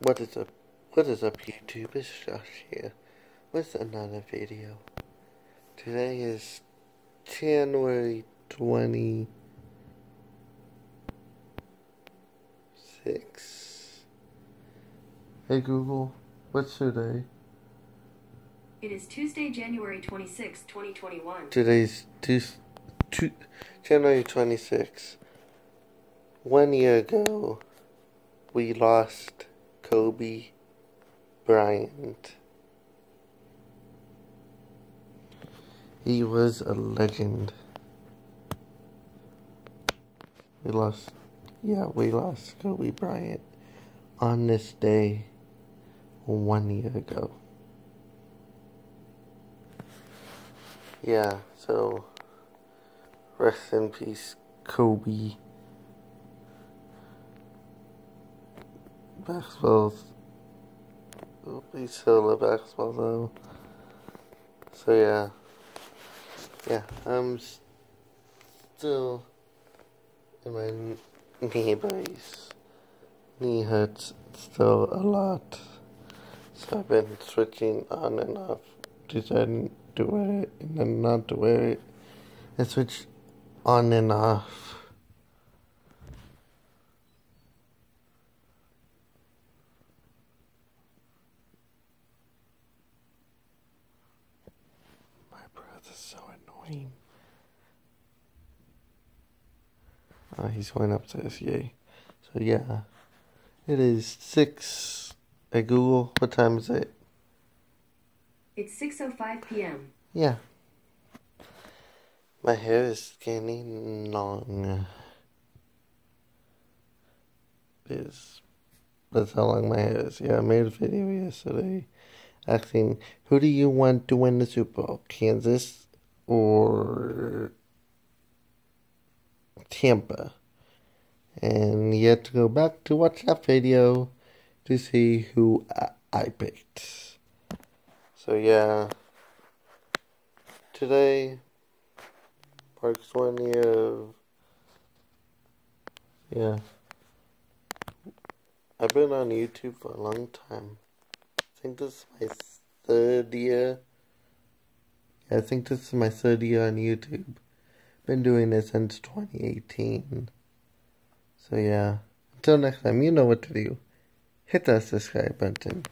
What is up? What is up, YouTube? It's Josh here with another video. Today is January 26. Hey Google, what's today? It is Tuesday, January 26, 2021. Today's two, two, January 26. One year ago, we lost Kobe Bryant. He was a legend. We lost, yeah, we lost Kobe Bryant on this day one year ago. Yeah, so rest in peace, Kobe. Basketball's we still love basketball though. So yeah, yeah, I'm still in my knee brace. Knee hurts still a lot. So I've been switching on and off, deciding to wear it and then not to wear it. I switch on and off. My brother's so annoying. Oh, he's going upstairs, yay. So yeah, it is 6 at Google. What time is it? It's 6.05 p.m. Yeah. My hair is getting long. Is that's how long my hair is. Yeah, I made a video yesterday asking who do you want to win the Super Bowl? Kansas or Tampa? And you have to go back to watch that video to see who I, I picked. So yeah, today marks one of yeah. I've been on YouTube for a long time. I think this is my third year. I think this is my third year on YouTube. Been doing this since 2018. So yeah, until next time, you know what to do. Hit that subscribe button.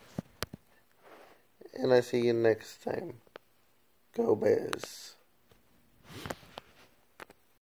And I see you next time. Go Bears.